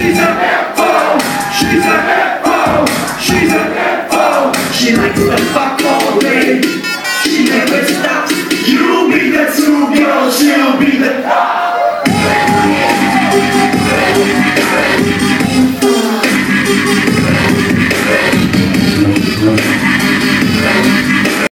She's a nympho. She's a nympho. She's a nympho. She likes to fuck all day. She never stops. You'll be the two girls. She'll be the. Oh.